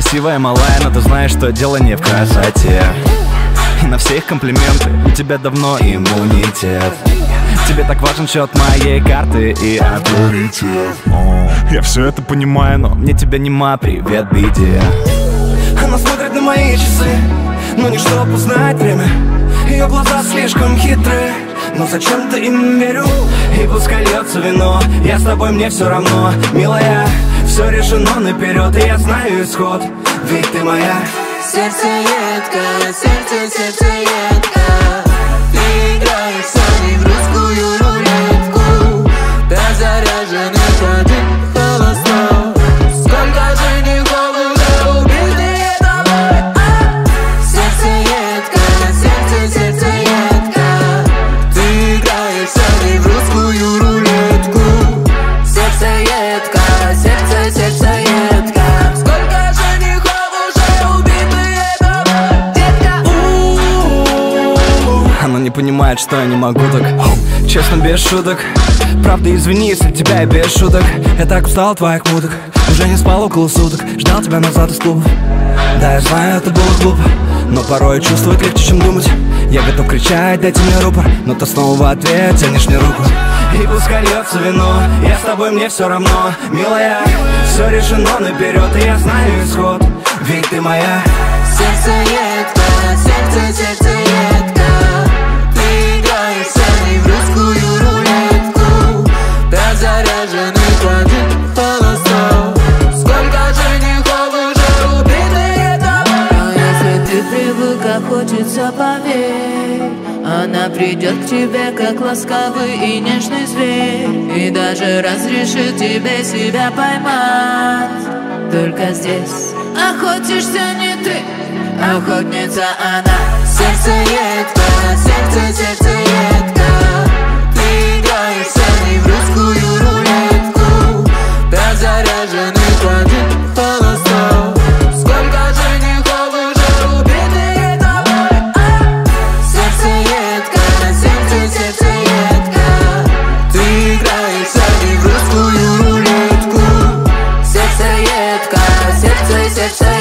красивая малая, но ты знаешь, что дело не в красоте. И на все их комплименты у тебя давно иммунитет. Тебе так важен счет моей карты и авторитет. Я все это понимаю, но мне тебя нема, привет, беде Она смотрит на мои часы, но не чтобы узнать время. Ее глаза слишком хитрые но зачем-то им верю. И пускай льется вино Я с тобой, мне все равно Милая, все решено наперед И я знаю исход. Ведь ты моя. Сердце едко, сердце, сердце едко. Ты играешь понимает, что я не могу так. Честно, без шуток. Правда, извини, если тебя и без шуток. Я так устал твоих муток. Уже не спал около суток. Ждал тебя назад из клуба. Да, я знаю, это было глупо. Но порой чувствовать легче, чем думать. Я готов кричать, дайте мне рупор. Но ты снова в ответ тянешь мне руку. И пускай льется вино. Я с тобой, мне все равно. Милая, все решено наперед И я знаю исход. Ведь ты моя как хочется, поверь Она придет к тебе, как ласковый и нежный зверь И даже разрешит тебе себя поймать. Только здесь охотишься не ты Охотница она Сердце to tell